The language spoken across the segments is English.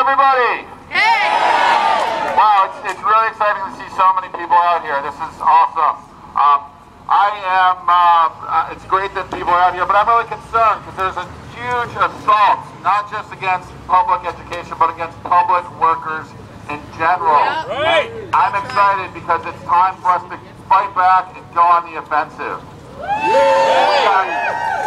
everybody? Wow, it's, it's really exciting to see so many people out here. This is awesome. Um, I am, uh, uh, it's great that people are out here, but I'm really concerned because there's a huge assault, not just against public education, but against public workers in general. Right. I'm excited because it's time for us to fight back and go on the offensive. We got,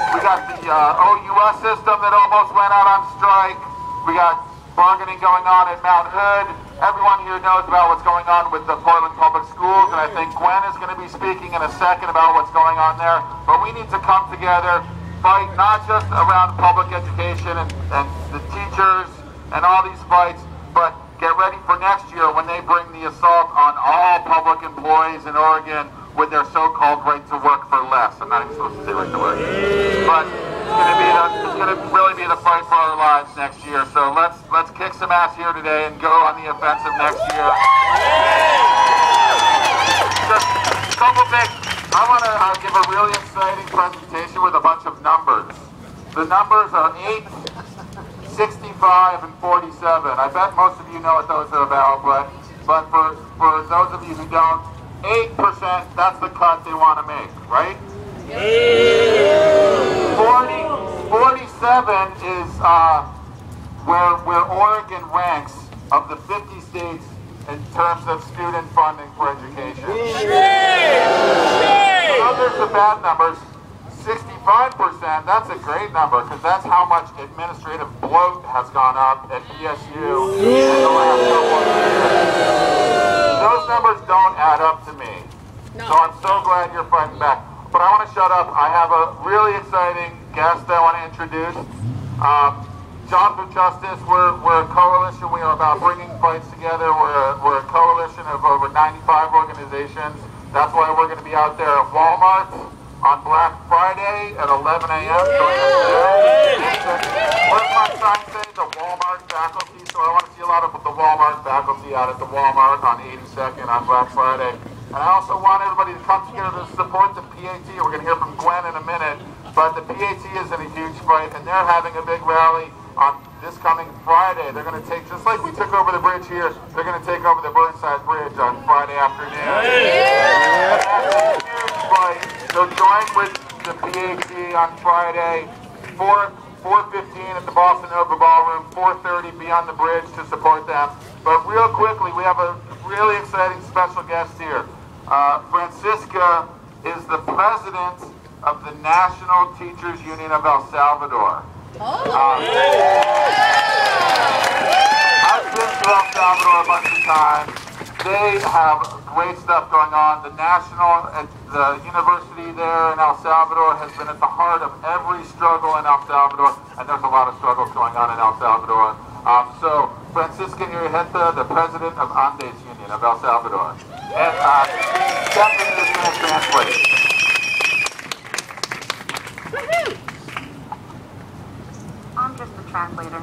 we got the uh, OUS system that almost went out on strike. We got bargaining going on at Mount Hood. Everyone here knows about what's going on with the Portland Public Schools, and I think Gwen is going to be speaking in a second about what's going on there. But we need to come together, fight not just around public education and, and the teachers and all these fights, but get ready for next year when they bring the assault on all public employees in Oregon with their so-called right to work for less. I'm not even supposed to say right to work. But it's gonna be the, it's gonna really be the fight for our lives next year. So let's let's kick some ass here today and go on the offensive next year. Just a couple things. I want to uh, give a really exciting presentation with a bunch of numbers. The numbers are 8, 65, and 47. I bet most of you know what those are about, but but for, for those of you who don't, 8%, that's the cut they want to make, right? 40, 47 is uh, where, where Oregon ranks of the 50 states in terms of student funding for education. Others are bad numbers. 65%, that's a great number because that's how much administrative bloat has gone up at PSU in the last couple of years. Those numbers don't add up to me. So I'm so glad you're fighting back. But I want to shut up. I have a really exciting guest I want to introduce. Um, Jobs with Justice, we're, we're a coalition. We are about bringing fights together. We're a, we're a coalition of over 95 organizations. That's why we're going to be out there at Walmart on Black Friday at 11 a.m. My sign say? The Walmart faculty. So I want to see a lot of the Walmart faculty out at the Walmart on 82nd on Black Friday. And I also want everybody to come together to support the PAT. We're going to hear from Gwen in a minute. But the PAT is in a huge fight, and they're having a big rally on this coming Friday. They're going to take, just like we took over the bridge here, they're going to take over the Burnside Bridge on Friday afternoon. That's a huge fight. So join with the PAT on Friday, 4, 4.15 at the Bossa Nova Ballroom, 4.30 beyond the bridge to support them. But real quickly, we have a really exciting special guest here. Uh, Francisca is the president of the National Teachers Union of El Salvador. Um, I've been to El Salvador a bunch of times. They have great stuff going on. The national, uh, the university there in El Salvador has been at the heart of every struggle in El Salvador, and there's a lot of struggles going on in El Salvador. Um, so, Francisca Iraheta, the president of Andes Union of El Salvador. And uh, I'm just a translator.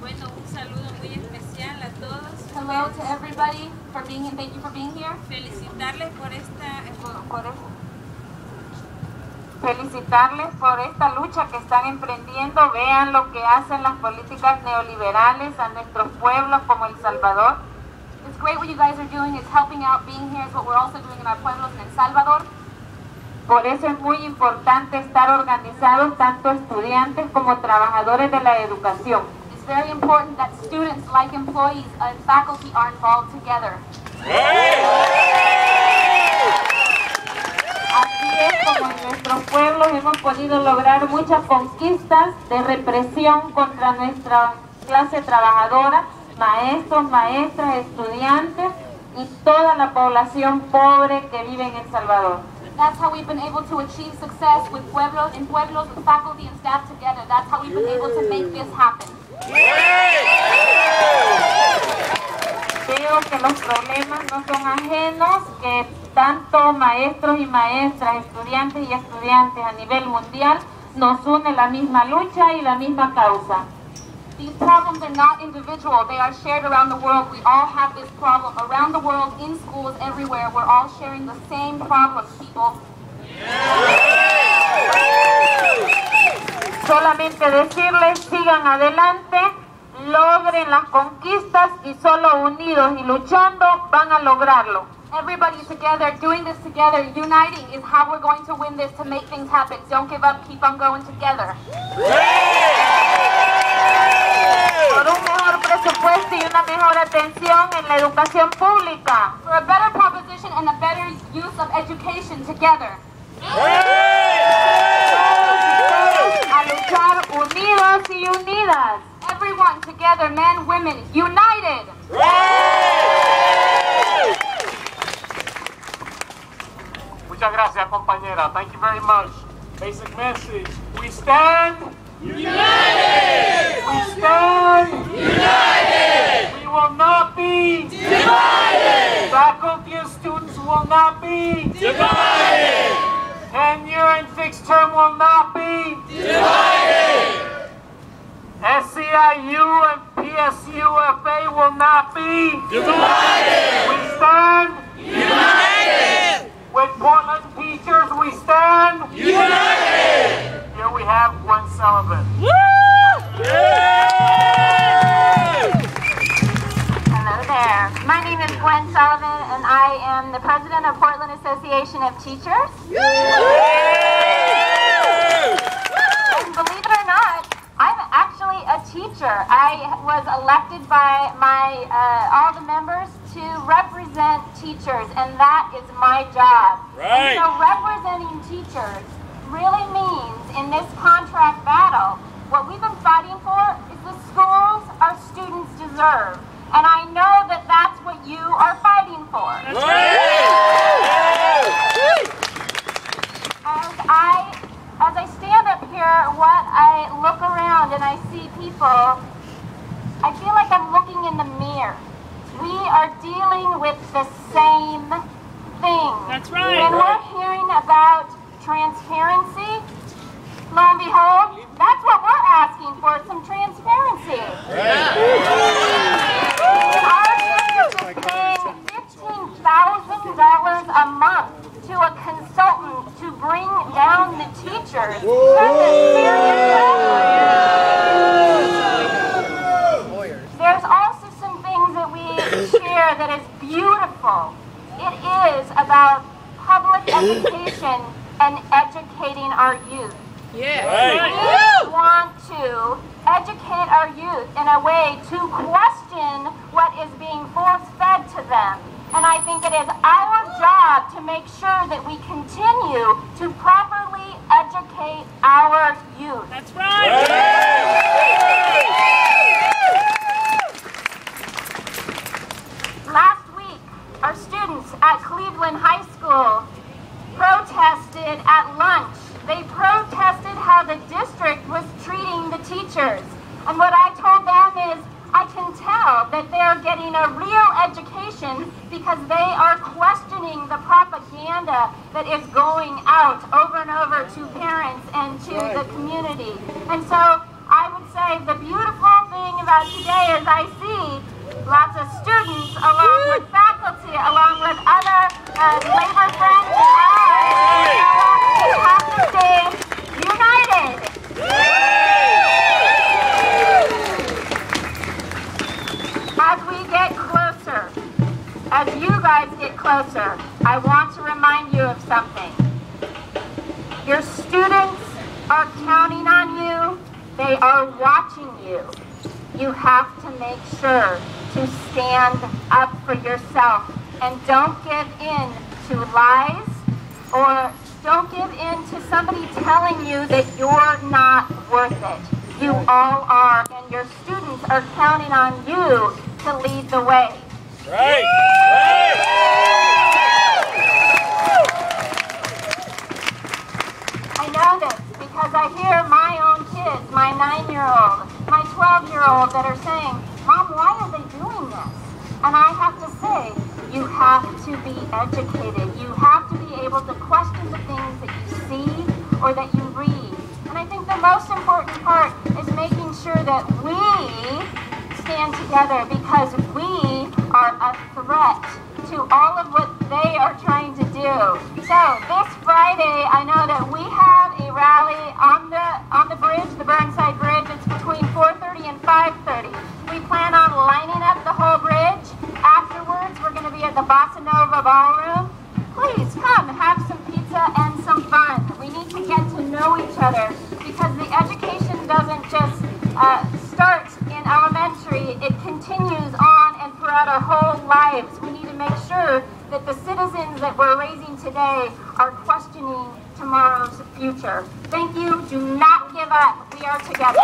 Bueno, un saludo muy especial a todos. Hello to everybody for being here. Thank you for being here. Felicitarles por esta Por- por es- Felicitarles por esta lucha que están emprendiendo. Vean lo que hacen las políticas neoliberales a nuestros pueblos como El Salvador. It's great what you guys are doing. It's helping out. Being here is what we're also doing in our pueblos in El Salvador. Por eso es muy importante estar organizados tanto estudiantes como trabajadores de la educación. It's very important that students, like employees and faculty, are involved together. Así es como en nuestros pueblos hemos podido lograr muchas conquistas de represión contra nuestra clase trabajadora, maestros, maestras, estudiantes y toda la población pobre que vive en El Salvador. That's how we've been able to achieve success with pueblos, in pueblos, with faculty and staff together. That's how we've been able to make this happen. Veo que los problemas no son ajenos, que tanto maestros y maestras, estudiantes y estudiantes a nivel mundial nos une la misma lucha y la misma causa. These problems are not individual. They are shared around the world. We all have this problem around the world, in schools, everywhere. We're all sharing the same problem, people. Solamente decirles, sigan adelante, logren las conquistas y solo unidos y luchando van a lograrlo. Everybody together, doing this together, uniting is how we're going to win this to make things happen. Don't give up, keep on going together. Por un mejor presupuesto y una mejor atención en la educación pública. For a better proposition and a better use of education together. A luchar unidos y unidas. Everyone together, men, women, united. Muchas gracias, compañera. Thank you very much. Basic message. We stand united. We stand united. We will not be divided. Faculty and students will not be divided. Tenure and fixed term will not be divided. SEIU and PSUFA will not be divided. We stand united. with Portland teachers, we stand united. Here we have Gwen Sullivan. Hello there. My name is Gwen Sullivan, and I am the president of Portland Association of Teachers. And believe it or not, I'm actually a teacher. I was elected by my uh, all the members to represent teachers, and that is my job. And so representing teachers really means in this contract battle, what we've been fighting for is the schools our students deserve. And I know that that's what you are fighting for. As I as I stand up here, what I look around and I see people, I feel like I'm looking in the mirror. We are dealing with the same thing. That's right. When we're hearing about transparency, lo and behold, that's what we're asking for, some transparency. Our district is paying $15,000 a month to a consultant to bring down the teachers. That's a serious problem. There's also some things that we share that is beautiful. It is about public education and educating our youth. We want to educate our youth in a way to question what is being force fed to them. And I think it is our job to make sure that we continue to properly educate our youth. That's right. Last week, our students at Cleveland High School protested at lunch. They protested how the district was treating the teachers. And what I told them is, I can tell that they're getting a real education because they are questioning the propaganda that is going out over and over to parents and to the community. And so I would say the beautiful thing about today is I see lots of students along with faculty, along with other uh, labor friends They are watching you. You have to make sure to stand up for yourself and don't give in to lies or don't give in to somebody telling you that you're not worth it. You all are, and your students are counting on you to lead the way. I know this because I hear my my nine-year-old, my 12-year-old that are saying, Mom, why are they doing this? And I have to say, you have to be educated. You have to be able to question the things that you see or that you read. And I think the most important part is making sure that we stand together because we are a threat to all of what they are trying to do. So this Friday, I know that we have a rally on the on the bridge, Burnside Bridge. It's between 4:30 and 5:30. We plan on lining up the whole bridge. Afterwards, we're going to be at the Bossa Nova Ballroom. Please come, have some pizza and some fun. We need to get to know each other because the education doesn't just uh, start in elementary. It continues on and throughout our whole lives. We need to make sure that the citizens that we're raising today are questioning tomorrow's future. Thank you. Do not give up. We are together.